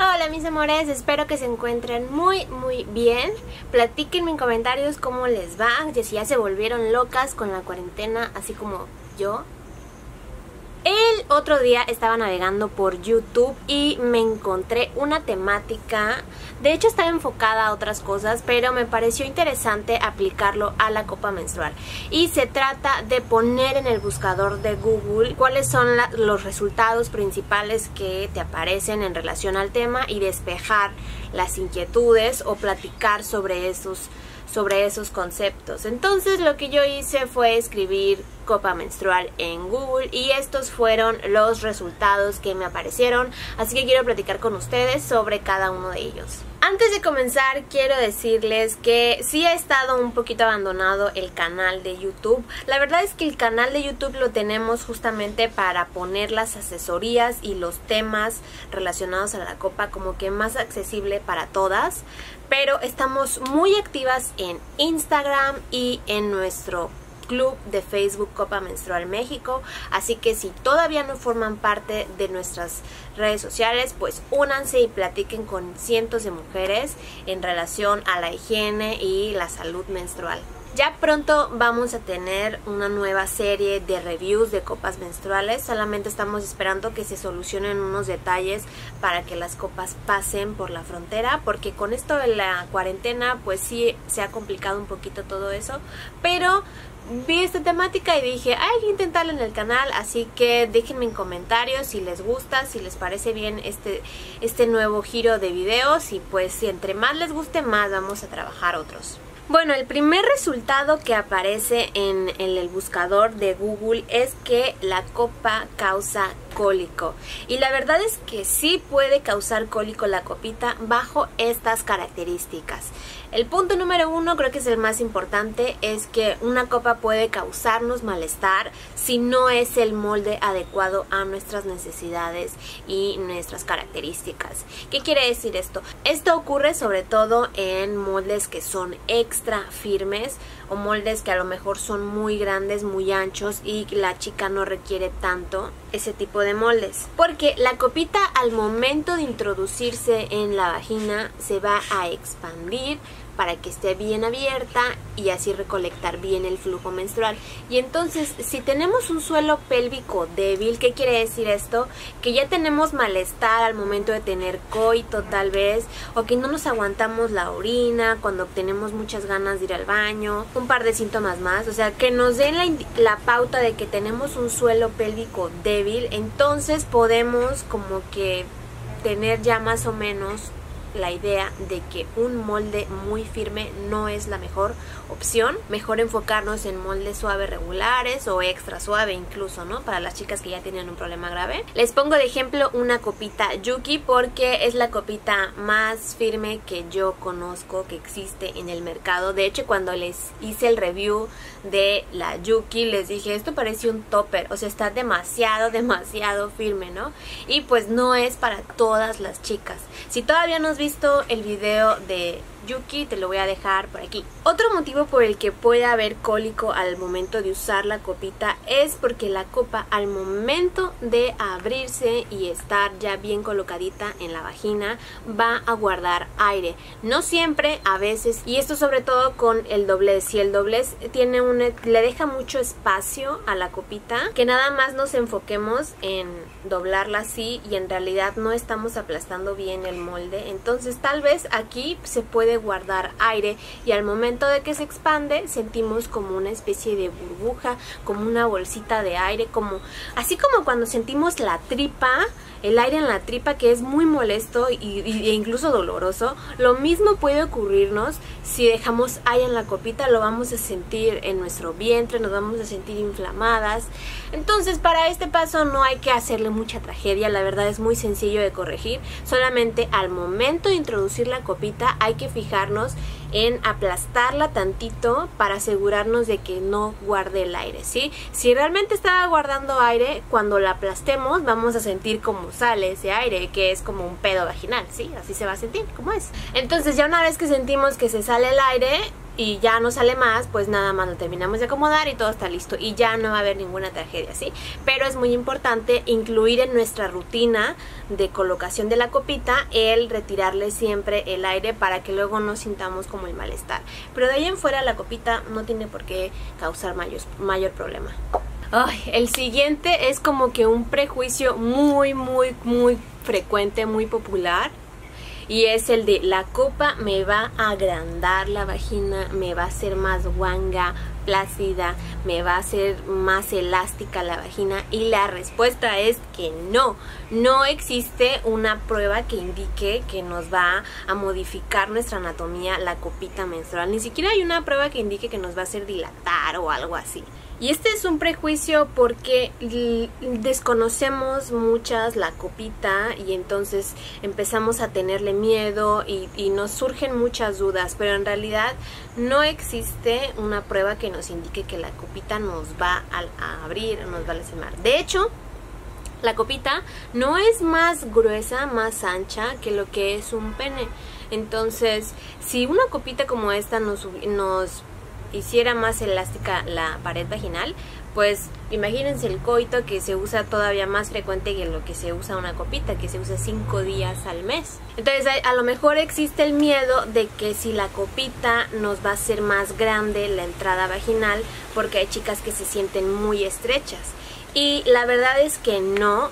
Hola mis amores, espero que se encuentren muy muy bien. Platiquenme en comentarios cómo les va, si ya se volvieron locas con la cuarentena, así como yo. El otro día estaba navegando por YouTube y me encontré una temática, de hecho estaba enfocada a otras cosas, pero me pareció interesante aplicarlo a la copa menstrual. Y se trata de poner en el buscador de Google cuáles son los resultados principales que te aparecen en relación al tema y despejar las inquietudes o platicar sobre esos sobre esos conceptos. Entonces lo que yo hice fue escribir copa menstrual en Google y estos fueron los resultados que me aparecieron, así que quiero platicar con ustedes sobre cada uno de ellos. Antes de comenzar quiero decirles que sí ha estado un poquito abandonado el canal de YouTube. La verdad es que el canal de YouTube lo tenemos justamente para poner las asesorías y los temas relacionados a la copa como que más accesible para todas. Pero estamos muy activas en Instagram y en nuestro club de Facebook Copa Menstrual México. Así que si todavía no forman parte de nuestras redes sociales, pues únanse y platiquen con cientos de mujeres en relación a la higiene y la salud menstrual. Ya pronto vamos a tener una nueva serie de reviews de copas menstruales. Solamente estamos esperando que se solucionen unos detalles para que las copas pasen por la frontera. Porque con esto de la cuarentena pues sí se ha complicado un poquito todo eso. Pero vi esta temática y dije, hay que intentarlo en el canal, así que déjenme en comentarios si les gusta, si les parece bien este, este nuevo giro de videos y pues si entre más les guste más vamos a trabajar otros. Bueno, el primer resultado que aparece en, el buscador de Google es que la copa causa cólico. Y la verdad es que sí puede causar cólico la copita bajo estas características. El punto número uno, creo que es el más importante, es que una copa puede causarnos malestar si no es el molde adecuado a nuestras necesidades y nuestras características. ¿Qué quiere decir esto? Esto ocurre sobre todo en moldes que son extra firmes o moldes que a lo mejor son muy grandes, muy anchos y la chica no requiere tanto ese tipo de moldes. Porque la copita al momento de introducirse en la vagina se va a expandir para que esté bien abierta y así recolectar bien el flujo menstrual. Y entonces, si tenemos un suelo pélvico débil, ¿qué quiere decir esto? Que ya tenemos malestar al momento de tener coito tal vez, o que no nos aguantamos la orina, cuando tenemos muchas ganas de ir al baño, un par de síntomas más, o sea, que nos den la, la pauta de que tenemos un suelo pélvico débil, entonces podemos como que tener ya más o menos la idea de que un molde muy firme no es la mejor opción. Mejor enfocarnos en moldes suaves regulares o extra suave incluso, ¿no? Para las chicas que ya tienen un problema grave. Les pongo de ejemplo una copita Yuki porque es la copita más firme que yo conozco que existe en el mercado. De hecho, cuando les hice el review de la Yuki, les dije, esto parece un topper, o sea, está demasiado, demasiado firme, ¿no? Y pues no es para todas las chicas. Si todavía no has visto el video de Yuki, te lo voy a dejar por aquí. Otro motivo por el que puede haber cólico al momento de usar la copita es porque la copa al momento de abrirse y estar ya bien colocadita en la vagina va a guardar aire. No siempre, a veces, y esto sobre todo con el doblez. Si el doblez tiene un, le deja mucho espacio a la copita, que nada más nos enfoquemos en doblarla así y en realidad no estamos aplastando bien el molde. Entonces tal vez aquí se puede guardar aire y al momento de que se expande sentimos como una especie de burbuja, como una bolsita de aire, como así como cuando sentimos la tripa, el aire en la tripa que es muy molesto y, e incluso doloroso, lo mismo puede ocurrirnos si dejamos aire en la copita, lo vamos a sentir en nuestro vientre, nos vamos a sentir inflamadas. Entonces para este paso no hay que hacerle mucha tragedia, la verdad es muy sencillo de corregir, solamente al momento de introducir la copita hay que fijarnos en aplastarla tantito para asegurarnos de que no guarde el aire, ¿sí? Si realmente estaba guardando aire, cuando la aplastemos vamos a sentir como sale ese aire, que es como un pedo vaginal, ¿sí? Así se va a sentir, como es. Entonces ya una vez que sentimos que se sale el aire, y ya no sale más, pues nada más lo terminamos de acomodar y todo está listo y ya no va a haber ninguna tragedia, ¿sí? Pero es muy importante incluir en nuestra rutina de colocación de la copita el retirarle siempre el aire para que luego no sintamos como el malestar. Pero de ahí en fuera la copita no tiene por qué causar mayor, mayor problema. Ay, el siguiente es como que un prejuicio muy, muy, muy frecuente, muy popular y es el de la copa me va a agrandar la vagina, me va a hacer más guanga, plácida, me va a hacer más elástica la vagina y la respuesta es que no, no existe una prueba que indique que nos va a modificar nuestra anatomía la copita menstrual, ni siquiera hay una prueba que indique que nos va a hacer dilatar o algo así. Y este es un prejuicio porque desconocemos muchas la copita y entonces empezamos a tenerle miedo y, nos surgen muchas dudas, pero en realidad no existe una prueba que nos indique que la copita nos va a, abrir nos va a lastimar. De hecho, la copita no es más gruesa, más ancha que lo que es un pene. Entonces, si una copita como esta nos hiciera más elástica la pared vaginal, pues imagínense el coito que se usa todavía más frecuente que lo que se usa una copita, que se usa cinco días al mes. Entonces a, lo mejor existe el miedo de que si la copita nos va a hacer más grande la entrada vaginal, porque hay chicas que se sienten muy estrechas. Y la verdad es que no,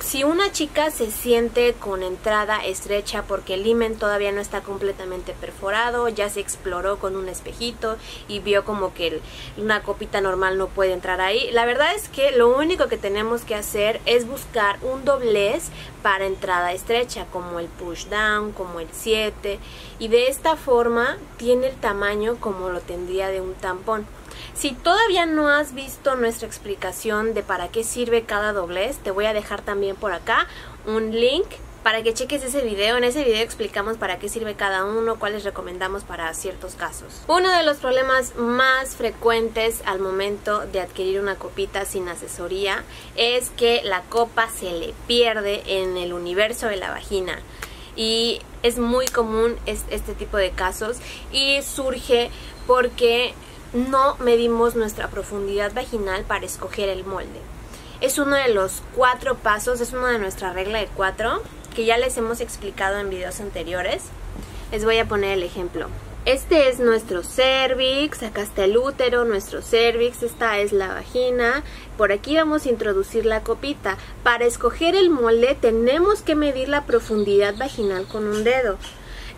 si una chica se siente con entrada estrecha porque el himen todavía no está completamente perforado, ya se exploró con un espejito y vio como que una copita normal no puede entrar ahí, la verdad es que lo único que tenemos que hacer es buscar un doblez para entrada estrecha, como el push down, como el 7, y de esta forma tiene el tamaño como lo tendría de un tampón. Si todavía no has visto nuestra explicación de para qué sirve cada doblez, te voy a dejar también por acá un link para que cheques ese video. En ese video explicamos para qué sirve cada uno, cuáles recomendamos para ciertos casos. Uno de los problemas más frecuentes al momento de adquirir una copita sin asesoría es que la copa se le pierde en el universo de la vagina. Y es muy común este tipo de casos y surge porque no medimos nuestra profundidad vaginal para escoger el molde. Es uno de los cuatro pasos, es una de nuestra regla de cuatro, que ya les hemos explicado en videos anteriores. Les voy a poner el ejemplo. Este es nuestro cervix, acá está el útero, nuestro cervix, esta es la vagina. Por aquí vamos a introducir la copita. Para escoger el molde tenemos que medir la profundidad vaginal con un dedo.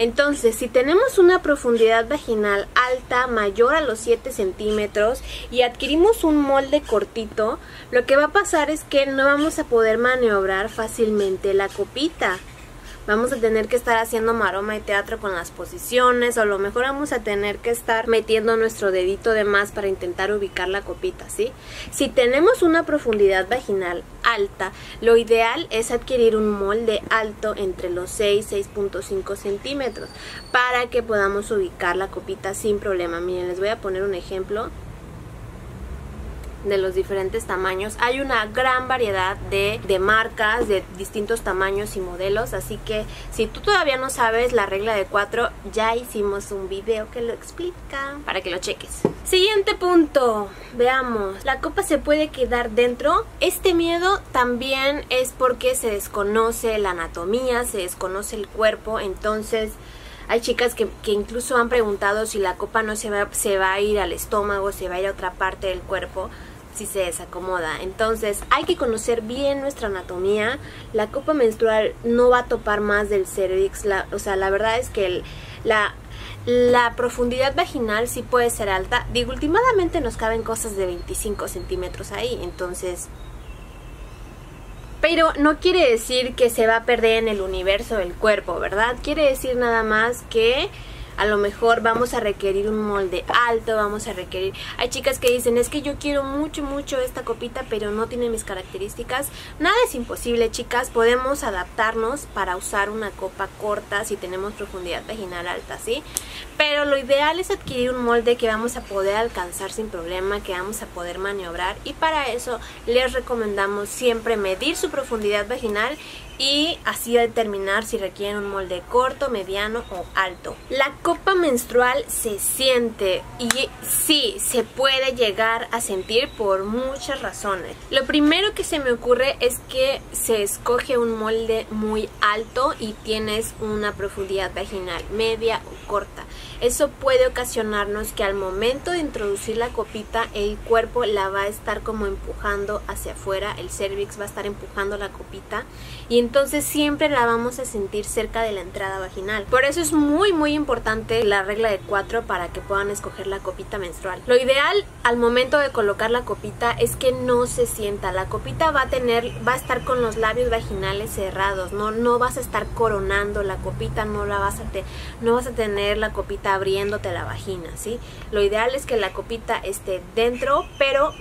Entonces, si tenemos una profundidad vaginal alta, mayor a los 7 centímetros y adquirimos un molde cortito, lo que va a pasar es que no vamos a poder maniobrar fácilmente la copita vamos a tener que estar haciendo maroma y teatro con las posiciones o a lo mejor vamos a tener que estar metiendo nuestro dedito de más para intentar ubicar la copita, ¿sí? Si tenemos una profundidad vaginal alta, lo ideal es adquirir un molde alto entre los 6 y 6.5 centímetros para que podamos ubicar la copita sin problema. Miren, les voy a poner un ejemplo de los diferentes tamaños. Hay una gran variedad de, de, marcas de distintos tamaños y modelos, así que si tú todavía no sabes la regla de 4, ya hicimos un video que lo explica para que lo cheques. Siguiente punto, veamos, la copa se puede quedar dentro. Este miedo también es porque se desconoce la anatomía, se desconoce el cuerpo, entonces... Hay chicas que, que, incluso han preguntado si la copa no se va, se va a ir al estómago, se va a ir a otra parte del cuerpo si se desacomoda. Entonces hay que conocer bien nuestra anatomía. La copa menstrual no va a topar más del cervix. o sea, la verdad es que la, la profundidad vaginal sí puede ser alta. Digo, últimamente nos caben cosas de 25 centímetros ahí. Entonces... Pero no quiere decir que se va a perder en el universo del cuerpo, ¿verdad? Quiere decir nada más que a lo mejor vamos a requerir un molde alto, vamos a requerir... Hay chicas que dicen, es que yo quiero mucho, mucho esta copita, pero no tiene mis características. Nada es imposible, chicas. Podemos adaptarnos para usar una copa corta si tenemos profundidad vaginal alta, ¿sí? Pero lo ideal es adquirir un molde que vamos a poder alcanzar sin problema, que vamos a poder maniobrar. Y para eso les recomendamos siempre medir su profundidad vaginal y así determinar si requieren un molde corto, mediano o alto. La copa menstrual se siente y sí, se puede llegar a sentir por muchas razones. Lo primero que se me ocurre es que se escoge un molde muy alto y tienes una profundidad vaginal media o corta. Eso puede ocasionarnos que al momento de introducir la copita el cuerpo la va a estar como empujando hacia afuera, el cervix va a estar empujando la copita y entonces siempre la vamos a sentir cerca de la entrada vaginal. Por eso es muy muy importante la regla de 4 para que puedan escoger la copita menstrual. Lo ideal al momento de colocar la copita es que no se sienta. La copita va a tener, va a estar con los labios vaginales cerrados, no, no vas a estar coronando la copita, no la vas a no vas a tener la copita abriéndote la vagina, ¿sí? Lo ideal es que la copita esté dentro, pero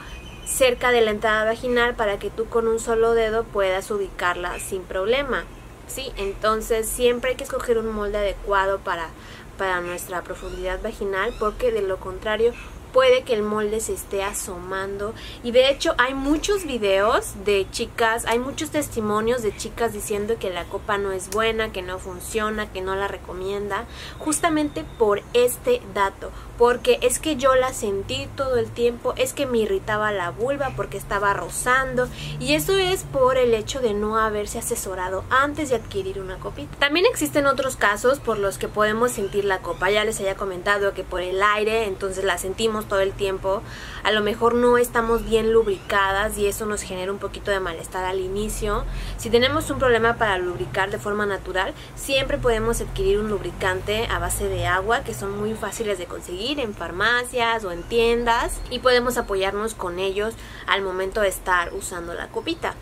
cerca de la entrada vaginal para que tú con un solo dedo puedas ubicarla sin problema. ¿sí? Entonces siempre hay que escoger un molde adecuado para, para nuestra profundidad vaginal porque de lo contrario puede que el molde se esté asomando y de hecho hay muchos videos de chicas, hay muchos testimonios de chicas diciendo que la copa no es buena, que no funciona, que no la recomienda, justamente por este dato, porque es que yo la sentí todo el tiempo, es que me irritaba la vulva porque estaba rozando y eso es por el hecho de no haberse asesorado antes de adquirir una copita. También existen otros casos por los que podemos sentir la copa, ya les había comentado que por el aire, entonces la sentimos todo el tiempo, a lo mejor no estamos bien lubricadas y eso nos genera un poquito de malestar al inicio. Si tenemos un problema para lubricar de forma natural, siempre podemos adquirir un lubricante a base de agua que son muy fáciles de conseguir en farmacias o en tiendas y podemos apoyarnos con ellos al momento de estar usando la copita.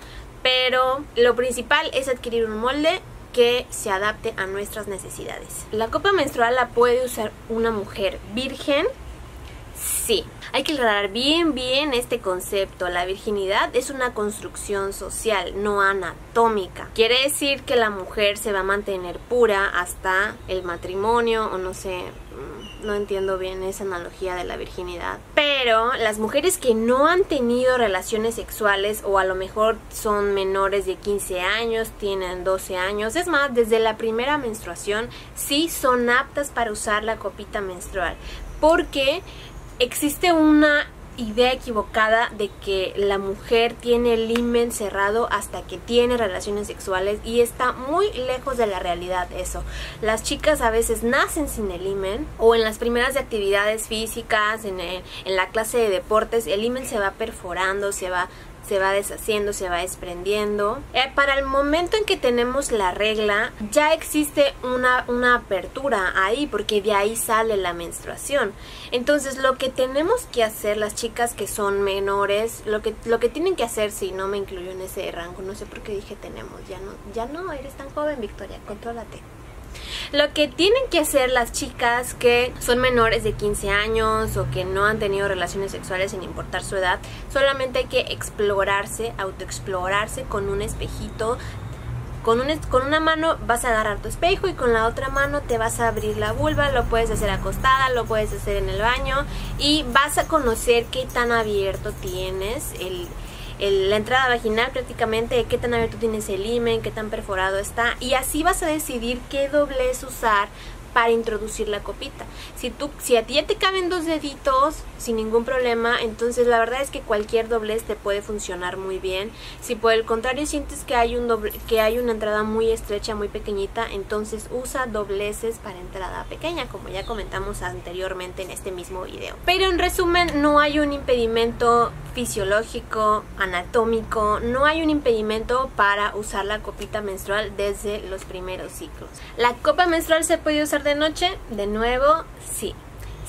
Pero lo principal es adquirir un molde que se adapte a nuestras necesidades. La copa menstrual la puede usar una mujer virgen Sí, hay que aclarar bien bien este concepto. La virginidad es una construcción social, no anatómica. Quiere decir que la mujer se va a mantener pura hasta el matrimonio o no sé, no entiendo bien esa analogía de la virginidad. Pero las mujeres que no han tenido relaciones sexuales o a lo mejor son menores de 15 años, tienen 12 años, es más, desde la primera menstruación sí son aptas para usar la copita menstrual. Porque existe una idea equivocada de que la mujer tiene el himen cerrado hasta que tiene relaciones sexuales y está muy lejos de la realidad eso. Las chicas a veces nacen sin el himen o en las primeras actividades físicas, en, en la clase de deportes, el himen se va perforando, se va se va deshaciendo, se va desprendiendo. Eh, para el momento en que tenemos la regla, ya existe una, una apertura ahí, porque de ahí sale la menstruación. Entonces, lo que tenemos que hacer las chicas que son menores, lo que, lo que tienen que hacer, si no me incluyo en ese rango, no sé por qué dije tenemos, ya no, ya no, eres tan joven, Victoria, contrólate. Lo que tienen que hacer las chicas que son menores de 15 años o que no han tenido relaciones sexuales sin importar su edad, solamente hay que explorarse, autoexplorarse con un espejito con, un, con, una mano vas a agarrar tu espejo y con la otra mano te vas a abrir la vulva, lo puedes hacer acostada, lo puedes hacer en el baño y vas a conocer qué tan abierto tienes el, la entrada vaginal prácticamente, qué tan abierto tienes el himen, qué tan perforado está y así vas a decidir qué doblez usar para introducir la copita. Si, tú, si a ti ya te caben dos deditos sin ningún problema, entonces la verdad es que cualquier doblez te puede funcionar muy bien. Si por el contrario sientes que hay, un doble, que hay una entrada muy estrecha, muy pequeñita, entonces usa dobleces para entrada pequeña, como ya comentamos anteriormente en este mismo video. Pero en resumen, no hay un impedimento fisiológico, anatómico, no hay un impedimento para usar la copita menstrual desde los primeros ciclos. La copa menstrual se puede usar de noche, de nuevo, sí.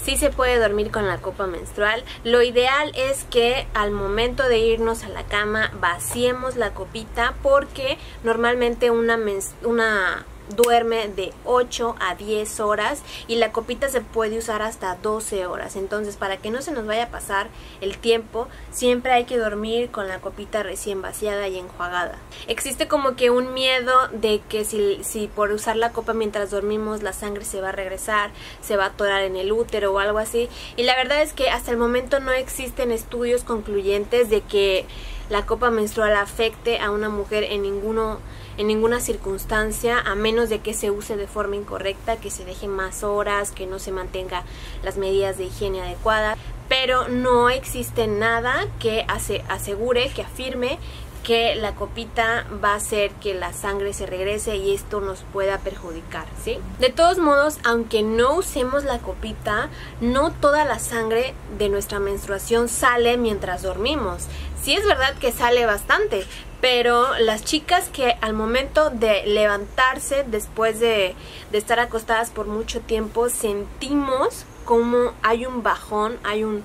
Sí se puede dormir con la copa menstrual. Lo ideal es que al momento de irnos a la cama vaciemos la copita porque normalmente una, una duerme de 8 a 10 horas y la copita se puede usar hasta 12 horas. Entonces, para que no se nos vaya a pasar el tiempo, siempre hay que dormir con la copita recién vaciada y enjuagada. Existe como que un miedo de que si, si por usar la copa mientras dormimos la sangre se va a regresar, se va a atorar en el útero o algo así. Y la verdad es que hasta el momento no existen estudios concluyentes de que la copa menstrual afecte a una mujer en ninguno en ninguna circunstancia, a menos de que se use de forma incorrecta, que se deje más horas, que no se mantenga las medidas de higiene adecuadas, pero no existe nada que asegure, que afirme que la copita va a hacer que la sangre se regrese y esto nos pueda perjudicar, ¿sí? De todos modos, aunque no usemos la copita, no toda la sangre de nuestra menstruación sale mientras dormimos. Sí es verdad que sale bastante, pero las chicas que al momento de levantarse después de, estar acostadas por mucho tiempo sentimos como hay un bajón, hay un,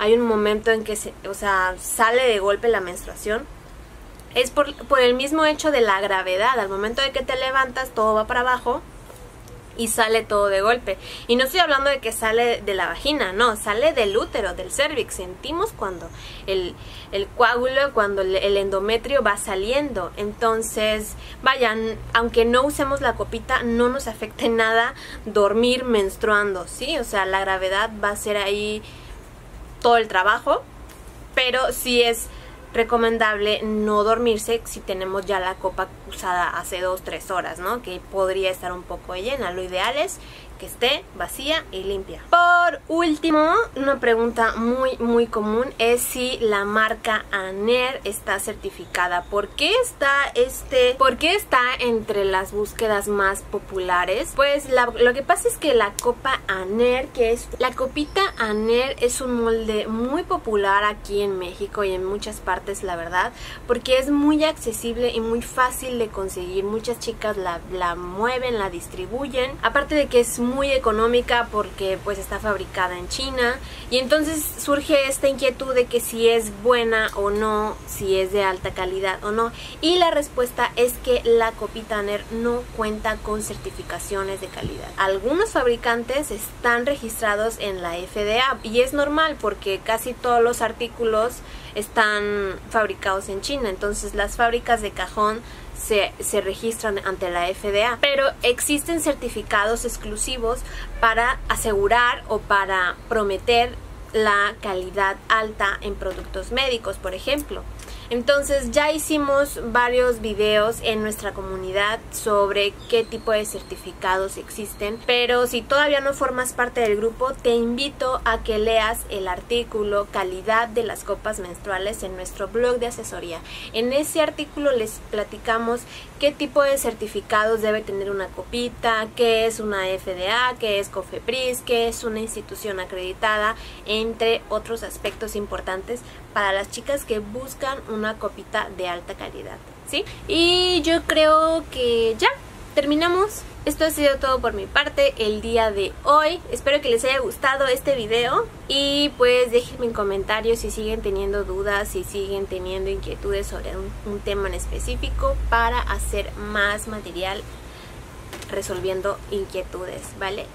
hay un momento en que se, o sea, sale de golpe la menstruación es por, por el mismo hecho de la gravedad. Al momento de que te levantas, todo va para abajo y sale todo de golpe. Y no estoy hablando de que sale de la vagina, no, sale del útero, del cervix. Sentimos cuando el, el coágulo, cuando el, el, endometrio va saliendo. Entonces, vayan, aunque no usemos la copita, no nos afecte nada dormir menstruando, ¿sí? O sea, la gravedad va a ser ahí todo el trabajo, pero si es recomendable no dormirse si tenemos ya la copa usada hace 2-3 horas, ¿no? Que podría estar un poco llena. Lo ideal es que esté vacía y limpia. Por último, una pregunta muy muy común es si la marca Aner está certificada. ¿Por qué está este, por qué está entre las búsquedas más populares? Pues lo que pasa es que la copa Aner, que es la copita Aner es un molde muy popular aquí en México y en muchas partes, la verdad, porque es muy accesible y muy fácil de conseguir. Muchas chicas la, la mueven, la distribuyen. Aparte de que es muy muy económica porque pues está fabricada en China. Y entonces surge esta inquietud de que si es buena o no, si es de alta calidad o no. Y la respuesta es que la Copitaner no cuenta con certificaciones de calidad. Algunos fabricantes están registrados en la FDA y es normal porque casi todos los artículos están fabricados en China. Entonces las fábricas de cajón se, se registran ante la FDA, pero existen certificados exclusivos para asegurar o para prometer la calidad alta en productos médicos, por ejemplo. Entonces ya hicimos varios videos en nuestra comunidad sobre qué tipo de certificados existen, pero si todavía no formas parte del grupo, te invito a que leas el artículo Calidad de las copas menstruales en nuestro blog de asesoría. En ese artículo les platicamos qué tipo de certificados debe tener una copita, qué es una FDA, qué es COFEPRIS, qué es una institución acreditada, entre otros aspectos importantes para las chicas que buscan una copita de alta calidad, ¿sí? Y yo creo que ya terminamos. Esto ha sido todo por mi parte el día de hoy. Espero que les haya gustado este video y pues déjenme en comentarios si siguen teniendo dudas, si siguen teniendo inquietudes sobre un, un tema en específico para hacer más material resolviendo inquietudes, ¿vale?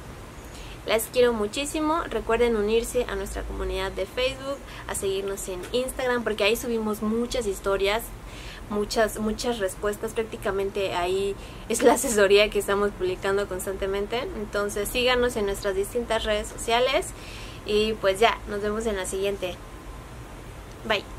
Las quiero muchísimo. Recuerden unirse a nuestra comunidad de Facebook, a seguirnos en Instagram, porque ahí subimos muchas historias, muchas, muchas respuestas. Prácticamente ahí es la asesoría que estamos publicando constantemente. Entonces síganos en nuestras distintas redes sociales. Y pues ya, nos vemos en la siguiente. Bye.